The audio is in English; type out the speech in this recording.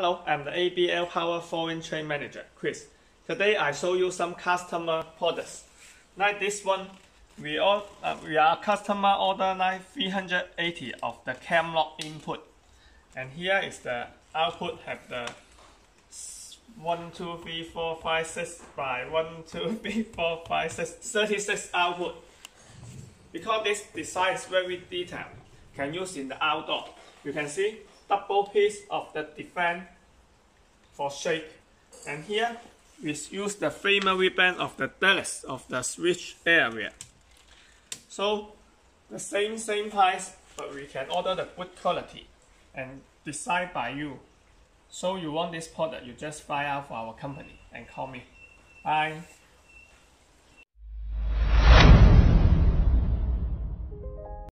Hello, I'm the ABL Power Foreign Trade Manager, Chris. Today I show you some customer products. Like this one, we all uh, we are customer order like 380 of the cam lock input. And here is the output have the 1, 2, 3, 4, 5, 6 by 1, 2, 3, 4, 5, 6, 36 output. Because this design is very detailed, can use in the outdoor. You can see double piece of the defense for shape. And here we use the framer ribbon of the Dallas of the switch area. So the same same price, but we can order the good quality and decide by you. So you want this product, you just fly out for our company and call me. Bye.